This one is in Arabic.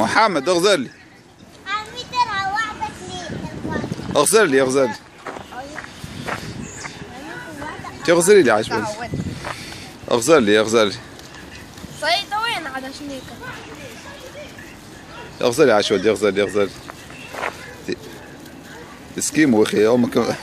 محمد اغزر لي. عميتها اغزر لي اغزر لي تغزري لي عشان اغزر لي اغزر لي. صيد وين على شنيك؟ اغزر لي عشان اغزر لي اغزر لي. اسكيمو أخي أمك.